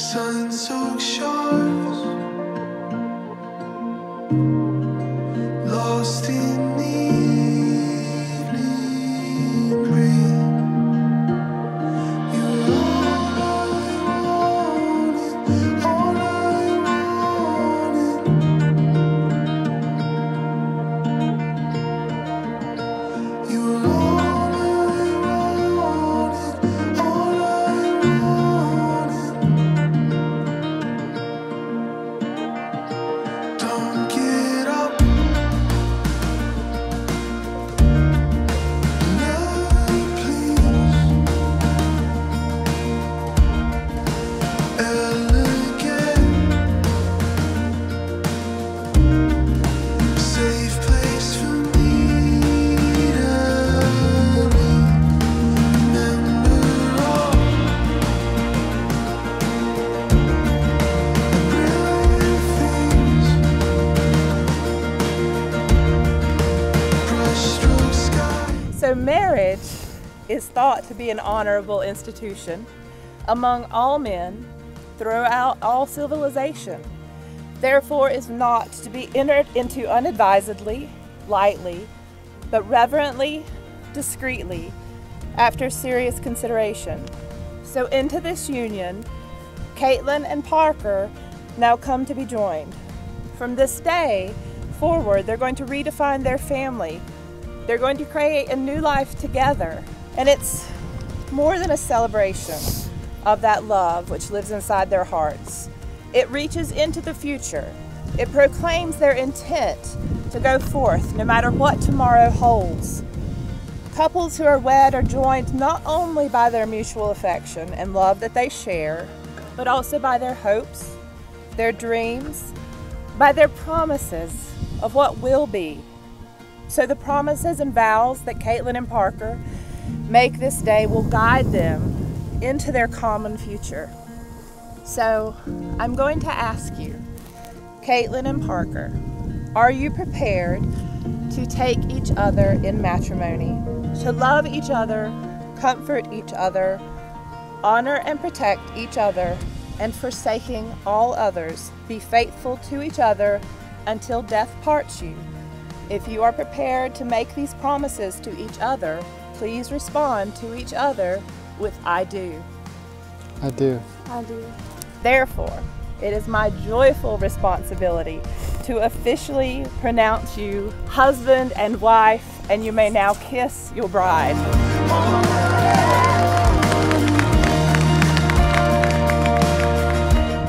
Sun-soaked shores, So, marriage is thought to be an honorable institution among all men throughout all civilization. Therefore, is not to be entered into unadvisedly, lightly, but reverently, discreetly, after serious consideration. So, into this union, Caitlin and Parker now come to be joined. From this day forward, they're going to redefine their family. They're going to create a new life together. And it's more than a celebration of that love which lives inside their hearts. It reaches into the future. It proclaims their intent to go forth no matter what tomorrow holds. Couples who are wed are joined not only by their mutual affection and love that they share, but also by their hopes, their dreams, by their promises of what will be. So the promises and vows that Caitlin and Parker make this day will guide them into their common future. So I'm going to ask you, Caitlin and Parker, are you prepared to take each other in matrimony, to love each other, comfort each other, honor and protect each other, and forsaking all others, be faithful to each other until death parts you? If you are prepared to make these promises to each other, please respond to each other with I do. I do. I do. Therefore, it is my joyful responsibility to officially pronounce you husband and wife, and you may now kiss your bride.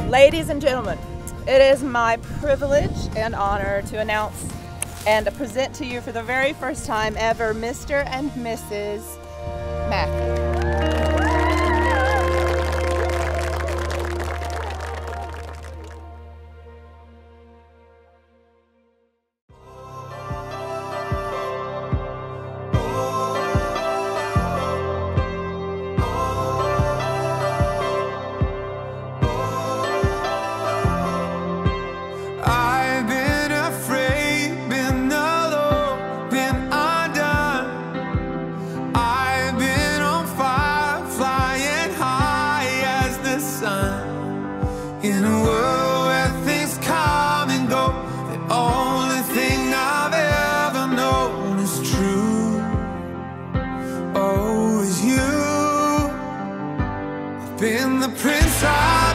Ladies and gentlemen, it is my privilege and honor to announce and present to you for the very first time ever Mr. and Mrs. Mackey. In a world where things come and go The only thing I've ever known is true. Oh, is you. I've been the prince I